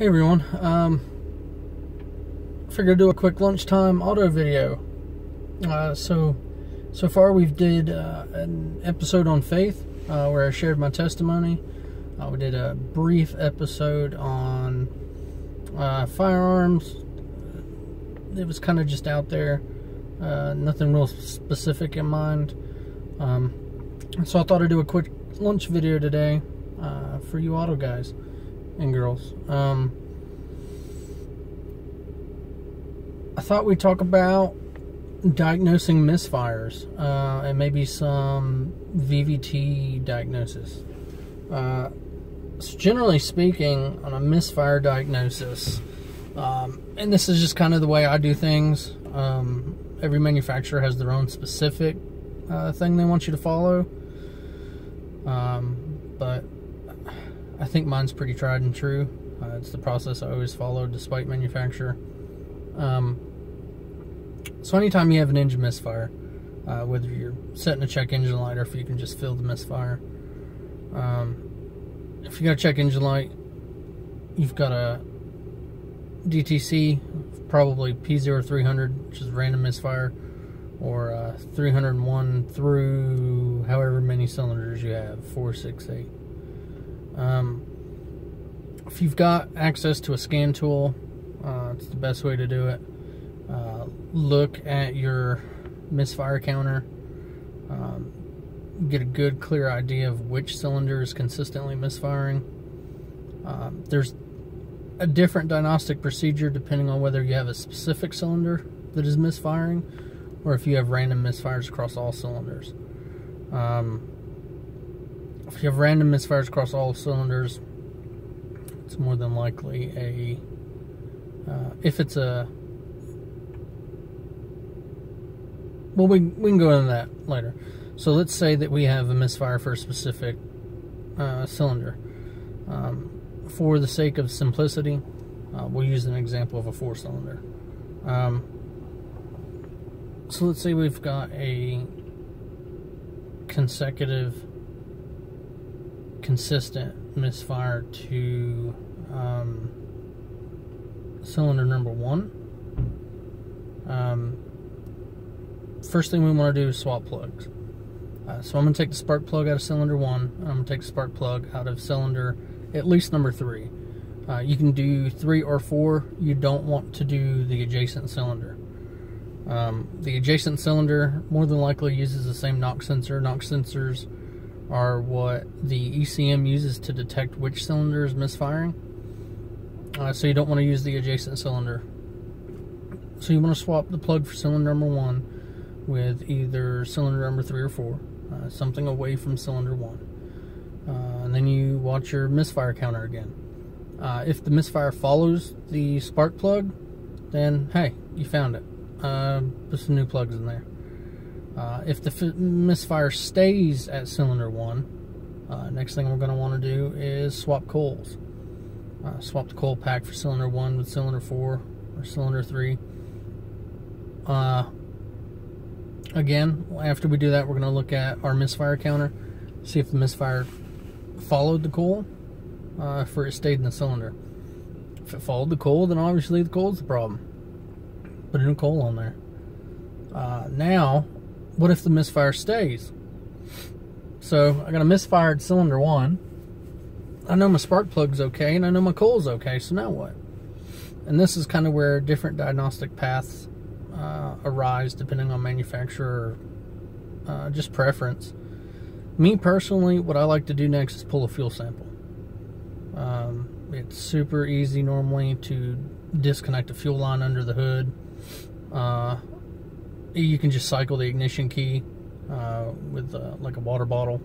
Hey everyone, um, figured to do a quick lunchtime auto video. Uh, so, so far we've did uh, an episode on faith uh, where I shared my testimony. Uh, we did a brief episode on uh, firearms. It was kind of just out there, uh, nothing real specific in mind. Um, so I thought I'd do a quick lunch video today for you auto guys and girls. Um, I thought we'd talk about diagnosing misfires uh, and maybe some VVT diagnosis. Uh, so generally speaking, on a misfire diagnosis, um, and this is just kind of the way I do things. Um, every manufacturer has their own specific uh, thing they want you to follow. Um, but I think mine's pretty tried and true. Uh, it's the process I always follow despite manufacturer. Um, so anytime you have an engine misfire, uh, whether you're setting a check engine light or if you can just feel the misfire, um, if you got a check engine light, you've got a DTC, probably P0300, which is random misfire, or uh, 301 through however many cylinders you have, 4, 6, 8. Um, if you've got access to a scan tool, uh, it's the best way to do it. Uh, look at your misfire counter. Um, get a good, clear idea of which cylinder is consistently misfiring. Um, there's a different diagnostic procedure depending on whether you have a specific cylinder that is misfiring or if you have random misfires across all cylinders. Um, if you have random misfires across all cylinders, it's more than likely a. Uh, if it's a. Well, we, we can go into that later. So let's say that we have a misfire for a specific uh, cylinder. Um, for the sake of simplicity, uh, we'll use an example of a four cylinder. Um, so let's say we've got a consecutive consistent misfire to um, cylinder number one. Um, first thing we want to do is swap plugs. Uh, so I'm going to take the spark plug out of cylinder one. I'm going to take the spark plug out of cylinder at least number three. Uh, you can do three or four. You don't want to do the adjacent cylinder. Um, the adjacent cylinder more than likely uses the same knock sensor. Knock sensors are what the ECM uses to detect which cylinder is misfiring. Uh, so you don't want to use the adjacent cylinder. So you want to swap the plug for cylinder number one with either cylinder number three or four, uh, something away from cylinder one. Uh, and then you watch your misfire counter again. Uh, if the misfire follows the spark plug, then hey, you found it. Uh, put some new plugs in there. Uh, if the misfire stays at cylinder 1, uh, next thing we're going to want to do is swap coils. Uh, swap the coil pack for cylinder 1 with cylinder 4 or cylinder 3. Uh, again, after we do that, we're going to look at our misfire counter, see if the misfire followed the coil, uh, if it stayed in the cylinder. If it followed the coil, then obviously the coil's the problem. Put a new coil on there. Uh, now, what if the misfire stays? So I got a misfired cylinder one. I know my spark plug's okay, and I know my coil's okay, so now what? And this is kind of where different diagnostic paths uh, arise depending on manufacturer uh, just preference. Me personally, what I like to do next is pull a fuel sample. Um, it's super easy normally to disconnect a fuel line under the hood. Uh, you can just cycle the ignition key uh, with uh, like a water bottle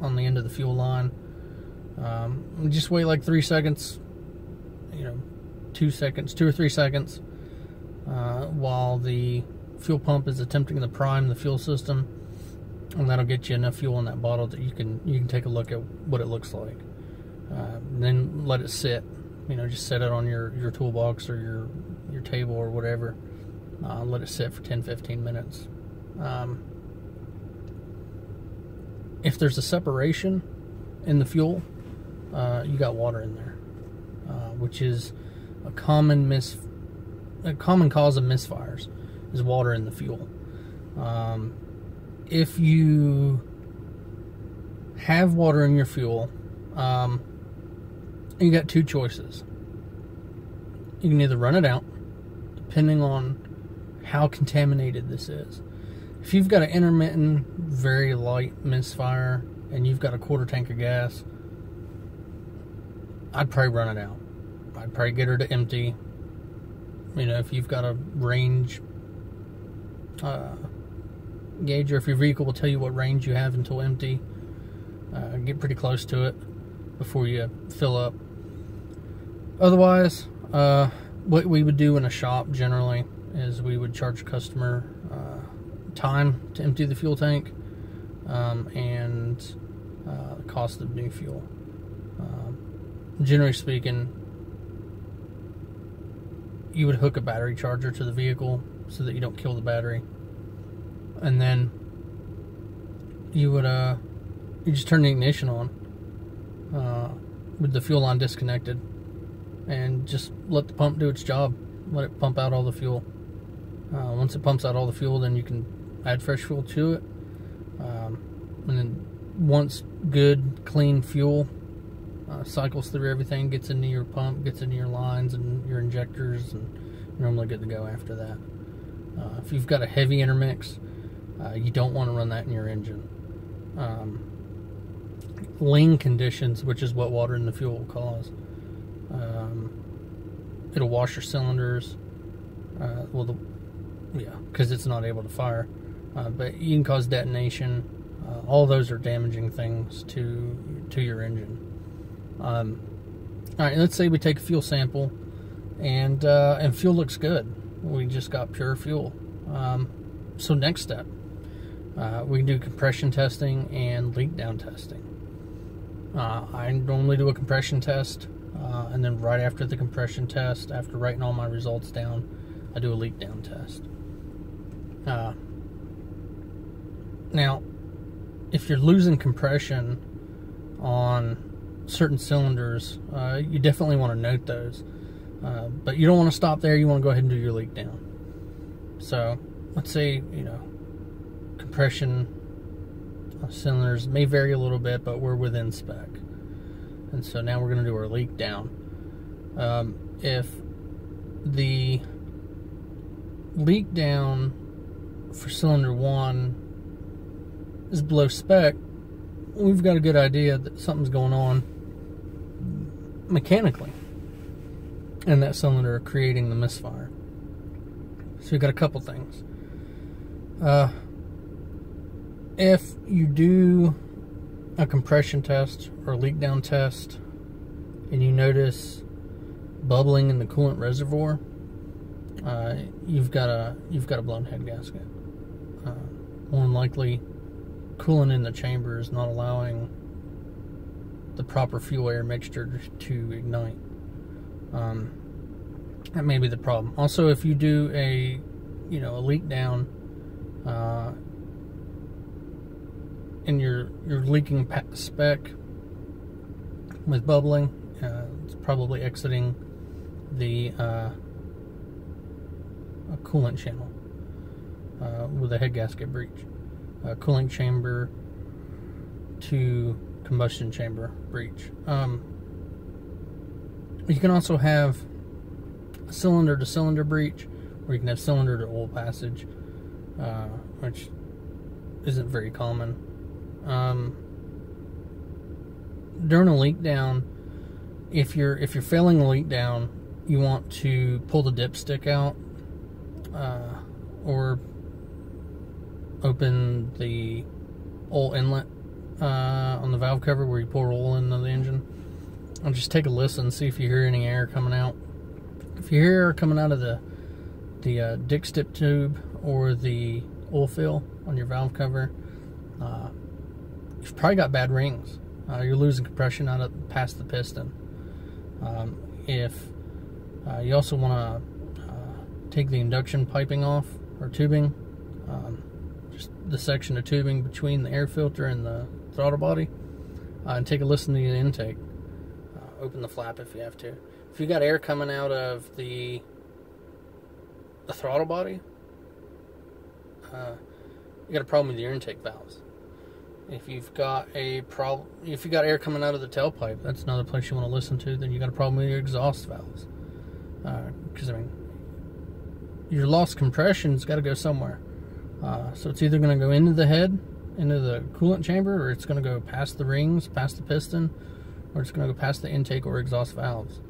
on the end of the fuel line. Um, just wait like three seconds, you know, two seconds, two or three seconds, uh, while the fuel pump is attempting to prime the fuel system, and that'll get you enough fuel in that bottle that you can you can take a look at what it looks like. Uh, then let it sit, you know, just set it on your your toolbox or your your table or whatever uh, let it sit for 10 15 minutes. Um, if there's a separation in the fuel, uh, you got water in there. uh, which is a common mis a common cause of misfires is water in the fuel. Um, if you have water in your fuel, um, you got two choices. You can either run it out, depending on how contaminated this is. If you've got an intermittent, very light misfire, and you've got a quarter tank of gas, I'd probably run it out. I'd probably get her to empty. You know, if you've got a range uh, gauge, or if your vehicle will tell you what range you have until empty, uh, get pretty close to it before you fill up. Otherwise, uh, what we would do in a shop generally is we would charge customer uh, time to empty the fuel tank um, and uh, cost of new fuel. Um, generally speaking, you would hook a battery charger to the vehicle so that you don't kill the battery, and then you would uh you just turn the ignition on uh, with the fuel line disconnected, and just let the pump do its job. Let it pump out all the fuel. Uh, once it pumps out all the fuel, then you can add fresh fuel to it. Um, and then once good, clean fuel uh, cycles through everything, gets into your pump, gets into your lines and your injectors, and you're normally good to go after that. Uh, if you've got a heavy intermix, uh, you don't want to run that in your engine. Um, lean conditions, which is what water in the fuel will cause. Um, it'll wash your cylinders. Uh, well, the, yeah, because it's not able to fire. Uh, but you can cause detonation. Uh, all those are damaging things to to your engine. Um, all right, let's say we take a fuel sample, and uh, and fuel looks good. We just got pure fuel. Um, so next step, uh, we can do compression testing and leak down testing. Uh, I normally do a compression test, uh, and then right after the compression test, after writing all my results down, I do a leak down test. Uh, now, if you're losing compression on certain cylinders, uh, you definitely want to note those. Uh, but you don't want to stop there. You want to go ahead and do your leak down. So, let's say you know compression cylinders may vary a little bit, but we're within spec. And so now we're going to do our leak down. Um, if the leak down for cylinder one is below spec, we've got a good idea that something's going on mechanically in that cylinder creating the misfire. So we've got a couple things. Uh, if you do a compression test or leak down test and you notice bubbling in the coolant reservoir, uh, you've got a you've got a blown head gasket. More than likely, coolant in the chamber is not allowing the proper fuel air mixture to ignite. Um, that may be the problem. Also, if you do a you know a leak down uh, and you're you're leaking spec with bubbling, uh, it's probably exiting the uh, coolant channel uh, with a head gasket breach. cooling chamber to combustion chamber breach. Um, you can also have cylinder to cylinder breach, or you can have cylinder to oil passage, uh, which isn't very common. Um, during a leak down, if you're if you're failing a leak down, you want to pull the dipstick out, uh, or open the oil inlet uh, on the valve cover where you pour oil into the engine. And just take a listen, see if you hear any air coming out. If you hear air coming out of the the uh, dipstick tube or the oil fill on your valve cover, uh, you've probably got bad rings. Uh, you're losing compression out of past the piston. Um, if uh, you also want to uh, take the induction piping off or tubing, um, the section of tubing between the air filter and the throttle body, uh, and take a listen to the intake. Uh, open the flap if you have to. If you got air coming out of the the throttle body, uh, you got a problem with your intake valves. If you've got a problem, if you got air coming out of the tailpipe, that's another place you want to listen to. Then you got a problem with your exhaust valves, because uh, I mean, your lost compression's got to go somewhere. Uh, so it's either going to go into the head, into the coolant chamber, or it's going to go past the rings, past the piston, or it's going to go past the intake or exhaust valves.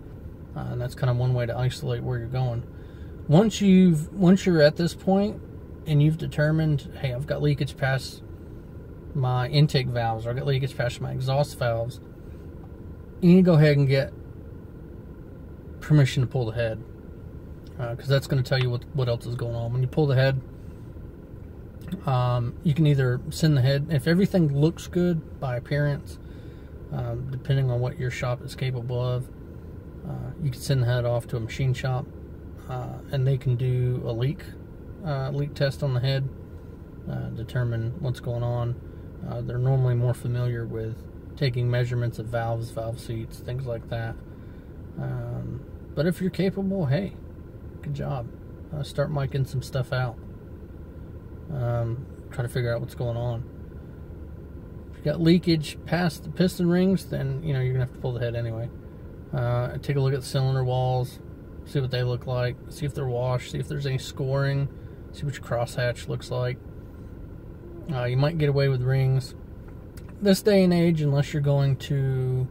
Uh, and that's kind of one way to isolate where you're going. Once you've once you're at this point and you've determined, hey, I've got leakage past my intake valves, or I've got leakage past my exhaust valves, you need to go ahead and get permission to pull the head because uh, that's going to tell you what, what else is going on. When you pull the head, um, you can either send the head, if everything looks good by appearance, um, depending on what your shop is capable of, uh, you can send the head off to a machine shop uh, and they can do a leak uh, leak test on the head, uh, determine what's going on. Uh, they're normally more familiar with taking measurements of valves, valve seats, things like that. Um, but if you're capable, hey, good job. Uh, start miking some stuff out. Um, try to figure out what's going on. If you got leakage past the piston rings, then you know you're gonna have to pull the head anyway. Uh, take a look at the cylinder walls, see what they look like, see if they're washed, see if there's any scoring, see what your crosshatch looks like. Uh, you might get away with rings. This day and age, unless you're going to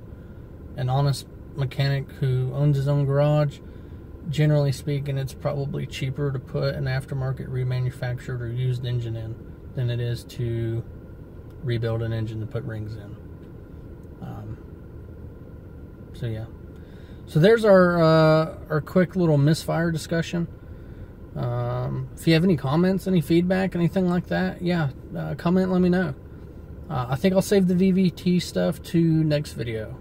an honest mechanic who owns his own garage, generally speaking, it's probably cheaper to put an aftermarket remanufactured or used engine in than it is to rebuild an engine to put rings in. Um, so yeah. So there's our uh, our quick little misfire discussion. Um, if you have any comments, any feedback, anything like that, yeah, uh, comment. Let me know. Uh, I think I'll save the VVT stuff to next video.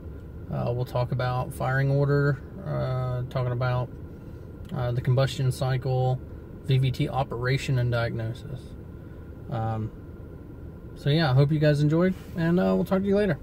Uh, we'll talk about firing order, uh, talking about uh, the combustion cycle, VVT operation and diagnosis. Um, so yeah, I hope you guys enjoyed, and uh, we'll talk to you later.